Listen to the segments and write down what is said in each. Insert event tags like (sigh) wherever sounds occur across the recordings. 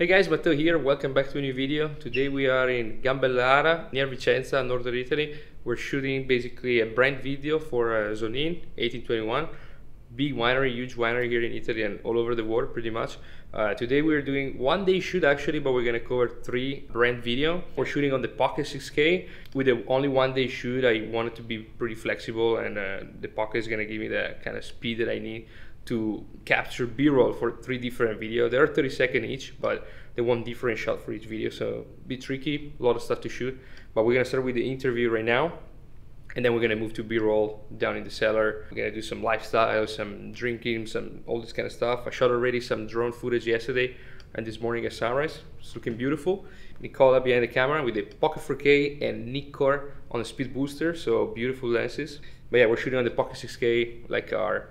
Hey guys, Matteo here, welcome back to a new video. Today we are in Gambellara, near Vicenza, northern Italy. We're shooting basically a brand video for uh, Zonin 1821. Big winery, huge winery here in Italy and all over the world pretty much. Uh, today we're doing one day shoot actually, but we're gonna cover three brand video. We're shooting on the Pocket 6K. With the only one day shoot, I wanted to be pretty flexible and uh, the Pocket is gonna give me the kind of speed that I need to capture b-roll for three different videos. They are 30 second each, but they want different shot for each video, so bit tricky, a lot of stuff to shoot. But we're gonna start with the interview right now, and then we're gonna move to b-roll down in the cellar. We're gonna do some lifestyle, some drinking, some all this kind of stuff. I shot already some drone footage yesterday and this morning at sunrise. It's looking beautiful. Nicola behind the camera with the Pocket 4K and Nikkor on the speed booster, so beautiful lenses. But yeah, we're shooting on the Pocket 6K like our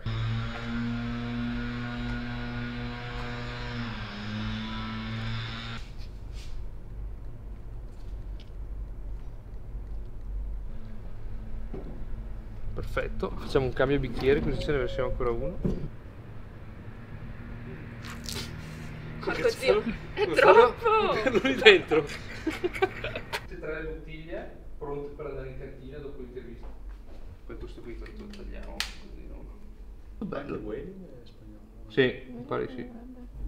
Perfetto, facciamo un cambio bicchiere così ce ne versiamo ancora uno. Porco zio, è (laughs) Non troppo! lì dentro. Queste tre bottiglie pronte per andare in cantina dopo l'intervista. Poi questo qui lo tagliamo così no. Back waiting uh, spagnolo. Sì, mi pare sì. It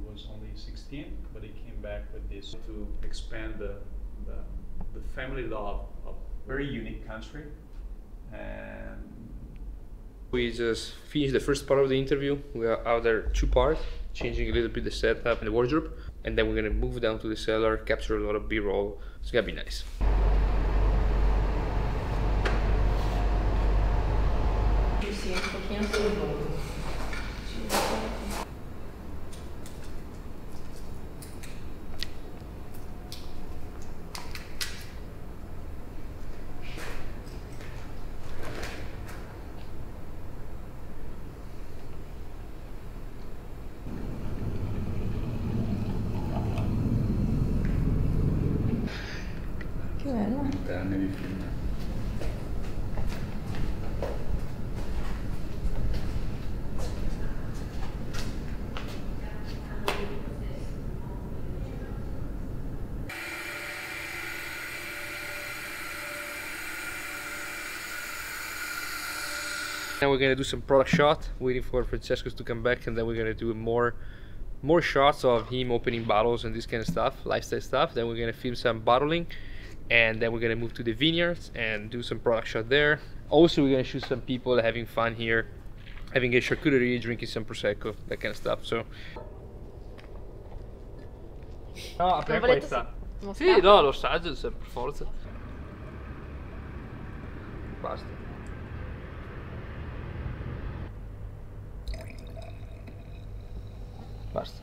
was only 16, but he came back with this to expand the, the, the family law of a very unique country. And We just finished the first part of the interview. We are out there two parts, changing a little bit the setup and the wardrobe, and then we're gonna move down to the cellar, capture a lot of B-roll. It's gonna be nice. Un Now we're gonna do some product shot, waiting for Francesco to come back, and then we're gonna do more more shots of him opening bottles and this kind of stuff, lifestyle stuff. Then we're gonna film some bottling, and then we're gonna move to the vineyards and do some product shot there. Also, we're gonna shoot some people having fun here, having a charcuterie, drinking some prosecco, that kind of stuff. So. No, Non volete sa- Sì, no, lo assaggio sempre, per forza. Basta. Basta. Basta.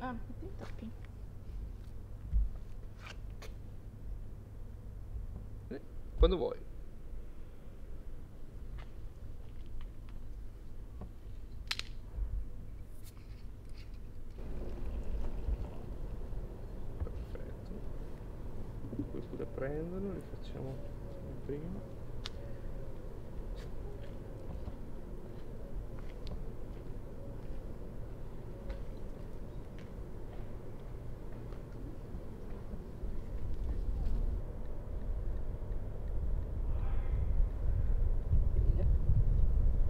Ah, tocchi. Eh, Quando vuoi. Perfetto. Questo da prendono, li facciamo prima.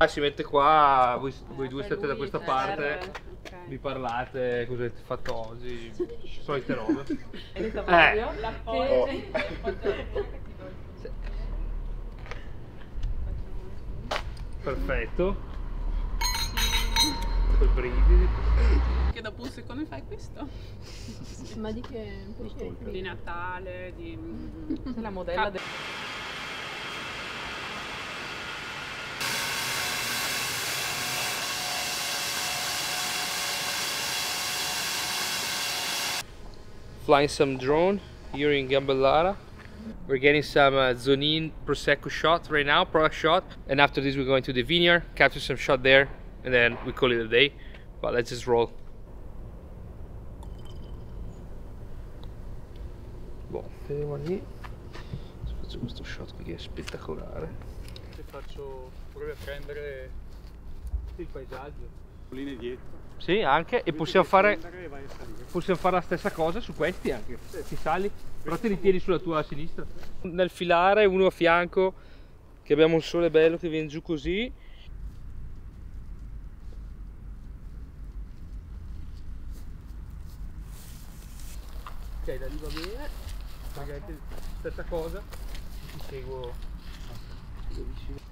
Ah, si mette qua, voi, voi due state da questa parte, vi parlate, cosa avete fatto oggi, (laughs) solite robe. Eh. Oh. (laughs) Perfetto. Col brividi. Che dopo un secondo fai questo? Ma di che? Di Natale, di... Sei la modella del... Flying some drone here in Gambellara. We're getting some uh, Zonin Prosecco shot right now, product shot. And after this, we're going to the vineyard, capture some shot there, and then we call it a day. But let's just roll. Lì. Faccio questo shot qui che è spettacolare. Faccio pure prendere il paesaggio. Colline dietro. Sì, anche. E possiamo fare, possiamo fare la stessa cosa su questi anche. Ti sali, però te li tieni sulla tua sinistra. Nel filare, uno a fianco, che abbiamo un sole bello che viene giù così. Ok, da lì va bene. Magari stessa cosa. Ti seguo da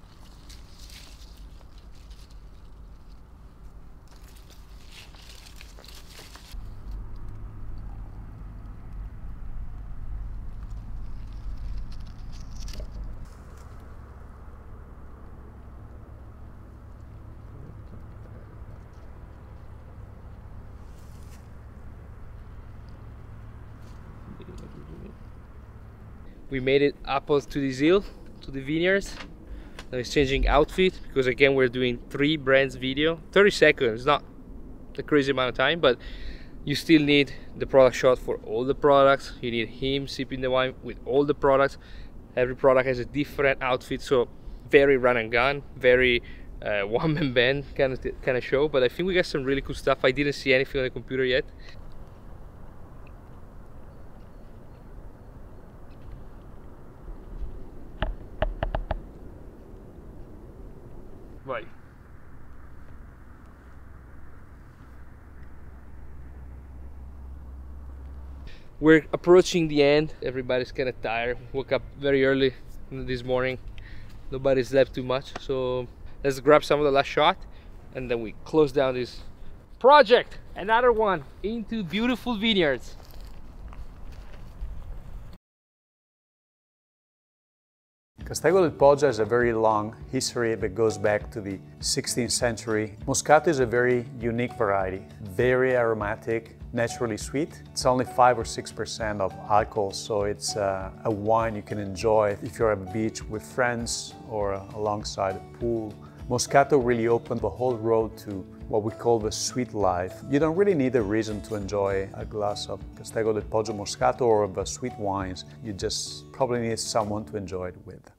we made it up to the Zil, to the vineyards. Now it's changing outfit because again we're doing three brands video. 30 seconds, not a crazy amount of time, but you still need the product shot for all the products. You need him sipping the wine with all the products. Every product has a different outfit, so very run and gun, very uh, (laughs) one man band kind of kind of show. But I think we got some really cool stuff. I didn't see anything on the computer yet. We're approaching the end. Everybody's kind of tired. Woke up very early this morning. Nobody slept too much. So let's grab some of the last shot and then we close down this project. Another one into beautiful vineyards. Castello del Poggio has a very long history that goes back to the 16th century. Moscato is a very unique variety, very aromatic, naturally sweet. It's only 5 or 6% of alcohol, so it's uh, a wine you can enjoy if you're at a beach with friends or alongside a pool. Moscato really opened the whole road to what we call the sweet life. You don't really need a reason to enjoy a glass of Castello del Poggio Moscato or the sweet wines. You just probably need someone to enjoy it with.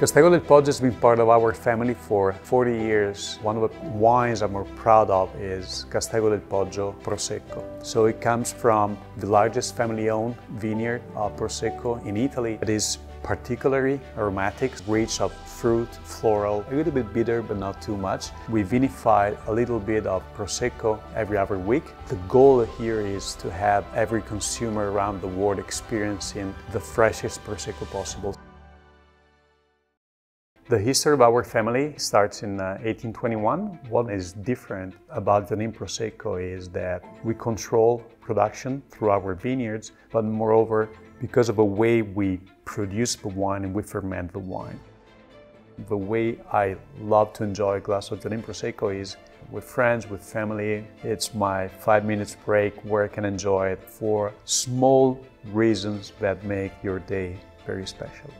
Castello del Poggio has been part of our family for 40 years. One of the wines I'm more proud of is Castello del Poggio Prosecco. So it comes from the largest family-owned vineyard of Prosecco in Italy. It is particularly aromatic, rich of fruit, floral, a little bit bitter but not too much. We vinify a little bit of Prosecco every other week. The goal here is to have every consumer around the world experiencing the freshest Prosecco possible. The history of our family starts in uh, 1821. What is different about Zonin Prosecco is that we control production through our vineyards, but moreover, because of the way we produce the wine and we ferment the wine. The way I love to enjoy a glass of Zonin Prosecco is with friends, with family. It's my five minutes break where I can enjoy it for small reasons that make your day very special.